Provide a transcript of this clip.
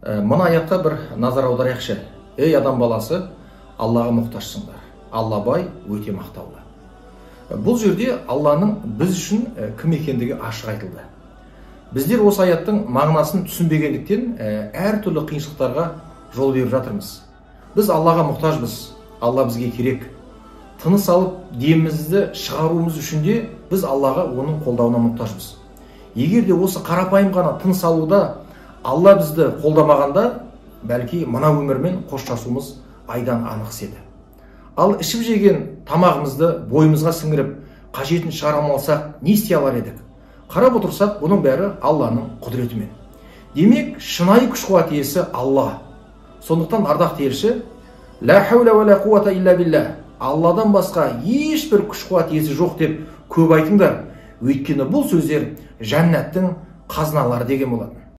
Ә, мына аятқа бір назар аударайықшы. Ей адам баласы аллаға мұқтажсыңдар алла бай өте мақтаулы. Ә, бұл жерде алланың біз үшін ә, кім екендігі ашық айтылды. Біздер осы аяттың мағынасын түсінбегендіктен әртүрлі қиыншылықтарға жол беріп жатырмыз. Біз аллаға мұқтажбыз. Алла бізге керек. Тыныс алып демімізді шығаруымыз үшін де біз аллаға оның қолдауына мұқтажбыз. Егер де осы қарапайым ғана тыныс алуда алла бізді қолдамағанда бәлки мына өмірмен қоштасуымыз айдан анық еді. Ал ішіп жеген тамағымызды бойымызға сіңіріп қажетін шығара алмасақ не істей алар едік? Қарап отырсақ бұның бәрі алланың құдіретімен. Демек шынайы күш қуат иесі алла. Сондықтан ардақты елші алладан басқа ешбір күш қуат иесі жоқ деп көп айтыңдар. Өйткені бұл сөздер жәннаттың қазыналары деген болады